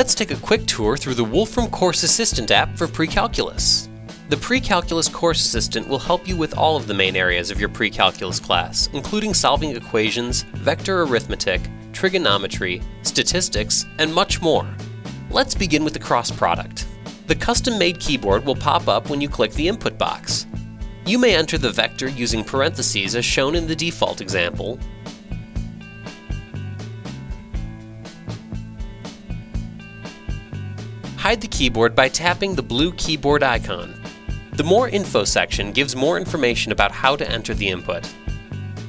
Let's take a quick tour through the Wolfram Course Assistant app for pre-calculus. The Pre-Calculus Course Assistant will help you with all of the main areas of your pre-calculus class, including solving equations, vector arithmetic, trigonometry, statistics, and much more. Let's begin with the cross product. The custom-made keyboard will pop up when you click the input box. You may enter the vector using parentheses as shown in the default example, hide the keyboard by tapping the blue keyboard icon. The More Info section gives more information about how to enter the input.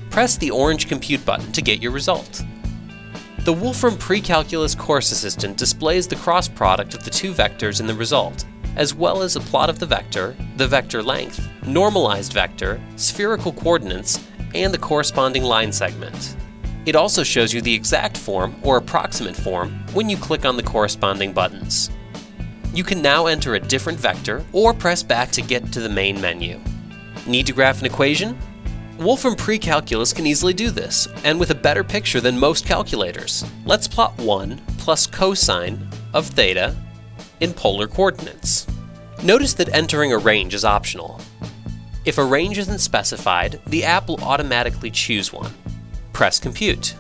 Press the orange Compute button to get your result. The Wolfram Pre-Calculus Course Assistant displays the cross product of the two vectors in the result, as well as a plot of the vector, the vector length, normalized vector, spherical coordinates, and the corresponding line segment. It also shows you the exact form or approximate form when you click on the corresponding buttons. You can now enter a different vector or press back to get to the main menu. Need to graph an equation? Wolfram Pre-Calculus can easily do this, and with a better picture than most calculators. Let's plot 1 plus cosine of theta in polar coordinates. Notice that entering a range is optional. If a range isn't specified, the app will automatically choose one. Press Compute.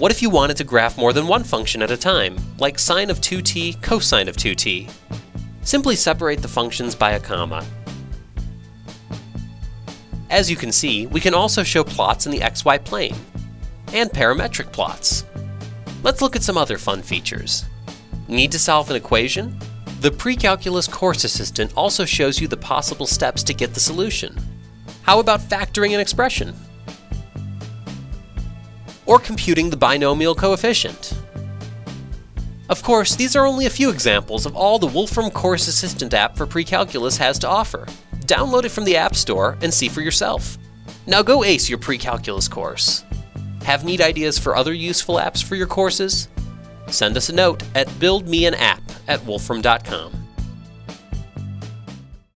What if you wanted to graph more than one function at a time, like sine of 2t, cosine of 2t? Simply separate the functions by a comma as you can see, we can also show plots in the xy plane, and parametric plots. Let's look at some other fun features. Need to solve an equation? The Pre-Calculus Course Assistant also shows you the possible steps to get the solution. How about factoring an expression? Or computing the binomial coefficient? Of course, these are only a few examples of all the Wolfram Course Assistant app for Pre-Calculus has to offer download it from the App Store and see for yourself. Now go ace your pre-calculus course. Have neat ideas for other useful apps for your courses? Send us a note at buildmeanapp at wolfram.com.